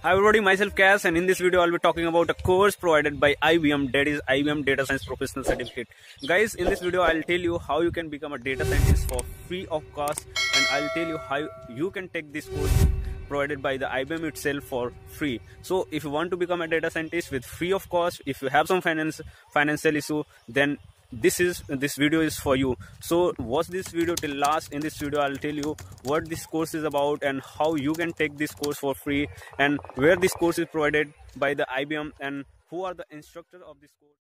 Hi everybody, myself Cass and in this video I'll be talking about a course provided by IBM that is IBM Data Science Professional Certificate. Guys, in this video I'll tell you how you can become a data scientist for free of cost and I'll tell you how you can take this course provided by the IBM itself for free. So if you want to become a data scientist with free of cost, if you have some finance financial issue, then this is this video is for you. So watch this video till last. In this video i'll tell you what this course is about and how you can take this course for free and where this course is provided by the ibm and who are the instructors of this course.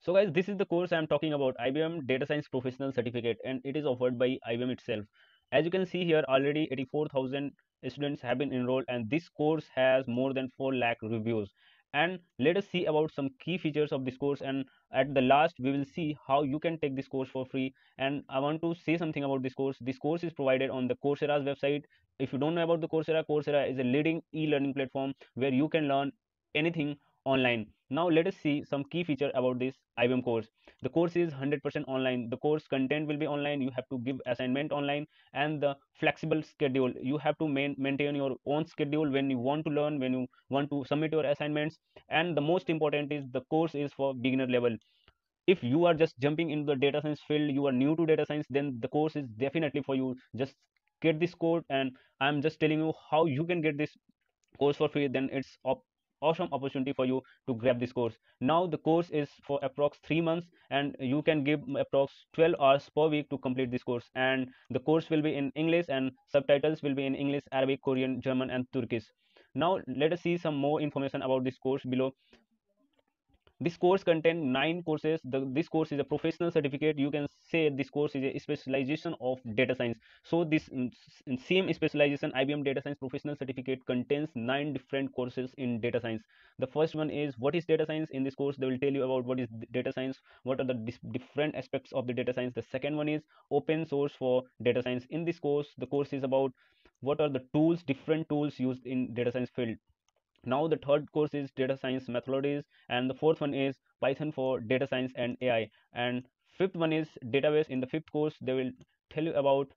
So guys this is the course i'm talking about ibm data science professional certificate and it is offered by ibm itself. As you can see here already 84000 students have been enrolled and this course has more than 4 lakh reviews and let us see about some key features of this course. And at the last we will see how you can take this course for free. And i want to say something about this course. This course is provided on the coursera's website. If you don't know about the coursera coursera is a leading e-learning platform where you can learn anything online now let us see some key feature about this ibm course. The course is 100% online. The course content will be online. You have to give assignment online and the flexible schedule. You have to main, maintain your own schedule when you want to learn when you want to submit your assignments. And the most important is the course is for beginner level. If you are just jumping into the data science field you are new to data science then the course is definitely for you. Just get this code and i'm just telling you how you can get this course for free. Then it's awesome opportunity for you to grab this course. Now the course is for approx 3 months and you can give approx 12 hours per week to complete this course. And the course will be in english and subtitles will be in english arabic korean german and turkish. Now let us see some more information about this course below this course contains nine courses. The, this course is a professional certificate. You can say this course is a specialization of data science. So this mm, same specialization ibm data science professional certificate contains nine different courses in data science. The first one is what is data science? In this course they will tell you about what is data science what are the different aspects of the data science. The second one is open source for data science. In this course the course is about what are the tools different tools used in data science field now the third course is data science methodologies and the fourth one is python for data science and ai and fifth one is database. In the fifth course they will tell you about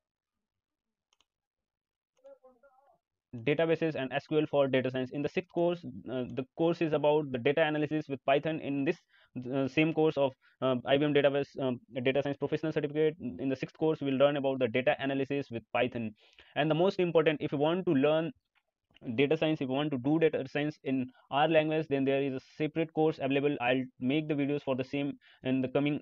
databases and sql for data science. In the sixth course uh, the course is about the data analysis with python. In this uh, same course of uh, ibm database um, data science professional certificate in the sixth course we'll learn about the data analysis with python. And the most important if you want to learn data science if you want to do data science in R language then there is a separate course available. I'll make the videos for the same in the coming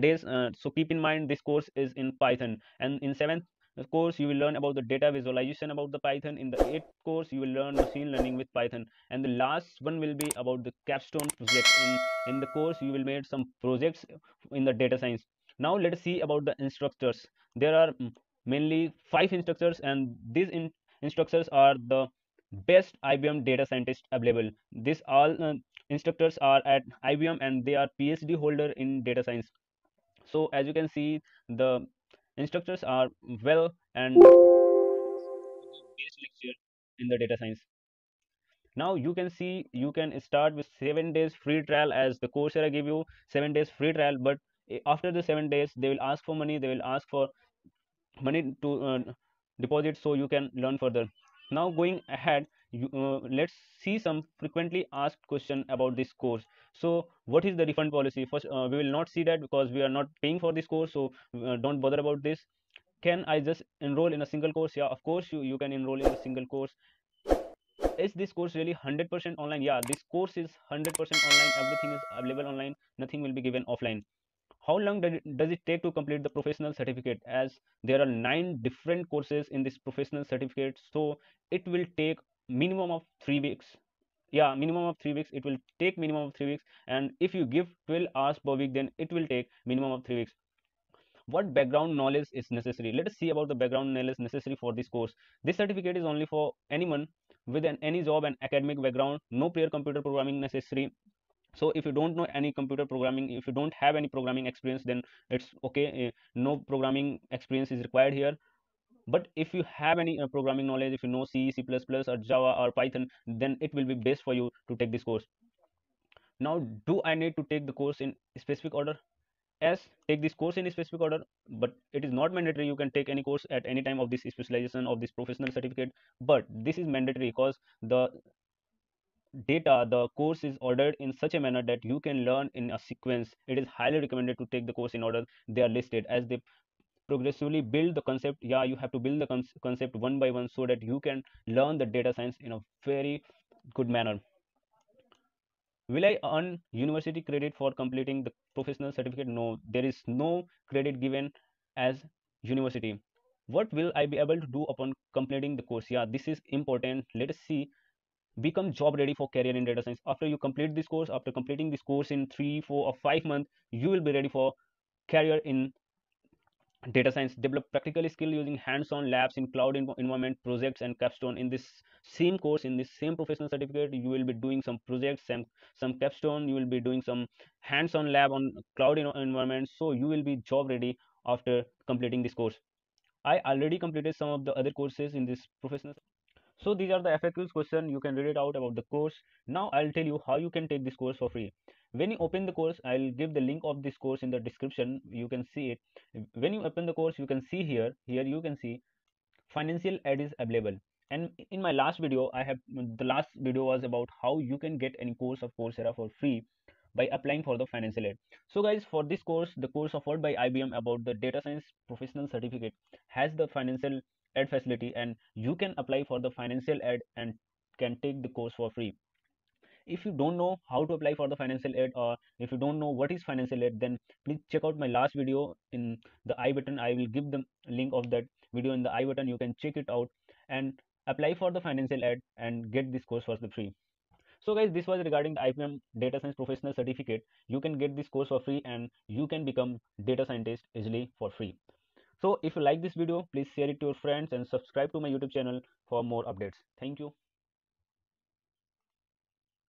days. Uh, so keep in mind this course is in python. And in seventh course you will learn about the data visualization about the python. In the eighth course you will learn machine learning with python. And the last one will be about the capstone project. In in the course you will make some projects in the data science. Now let us see about the instructors. There are mainly five instructors and these in instructors are the best IBM data scientists available. These all uh, instructors are at IBM and they are PhD holder in data science. So as you can see, the instructors are well and best lecture in the data science. Now you can see you can start with seven days free trial as the Coursera give you seven days free trial, but after the seven days they will ask for money. They will ask for money to uh, deposit so you can learn further now going ahead you, uh, let's see some frequently asked question about this course. So what is the refund policy? First uh, we will not see that because we are not paying for this course so uh, don't bother about this. Can i just enroll in a single course? Yeah of course you, you can enroll in a single course. Is this course really 100% online? Yeah this course is 100% online. Everything is available online. Nothing will be given offline how long does it, take to complete the professional certificate? As there are nine different courses in this professional certificate so it will take minimum of three weeks. Yeah minimum of three weeks. It will take minimum of three weeks. And if you give 12 hours per week then it will take minimum of three weeks. What background knowledge is necessary? Let us see about the background knowledge necessary for this course. This certificate is only for anyone with an any job and academic background. No prior computer programming necessary so if you don't know any computer programming if you don't have any programming experience then it's okay. Uh, no programming experience is required here. But if you have any uh, programming knowledge if you know c c++ or java or python then it will be best for you to take this course. Now do i need to take the course in specific order? As take this course in specific order but it is not mandatory. You can take any course at any time of this specialization of this professional certificate but this is mandatory because the data the course is ordered in such a manner that you can learn in a sequence. It is highly recommended to take the course in order they are listed. As they progressively build the concept yeah you have to build the con concept one by one so that you can learn the data science in a very good manner. Will i earn university credit for completing the professional certificate? No. There is no credit given as university. What will i be able to do upon completing the course? Yeah this is important. Let us see become job ready for career in data science. After you complete this course after completing this course in three four or five months you will be ready for career in data science. Develop practical skill using hands-on labs in cloud environment projects and capstone. In this same course in this same professional certificate you will be doing some projects some some capstone. You will be doing some hands-on lab on cloud environment. So you will be job ready after completing this course. I already completed some of the other courses in this professional so these are the faqs question. You can read it out about the course. Now i'll tell you how you can take this course for free. When you open the course i'll give the link of this course in the description. You can see it. When you open the course you can see here here you can see financial aid is available. And in my last video i have the last video was about how you can get any course of coursera for free by applying for the financial aid so guys for this course the course offered by ibm about the data science professional certificate has the financial aid facility and you can apply for the financial aid and can take the course for free. If you don't know how to apply for the financial aid or if you don't know what is financial aid then please check out my last video in the i button. I will give the link of that video in the i button. You can check it out and apply for the financial aid and get this course for the free. So guys this was regarding the ibm data science professional certificate. You can get this course for free and you can become data scientist easily for free so if you like this video please share it to your friends and subscribe to my youtube channel for more updates. Thank you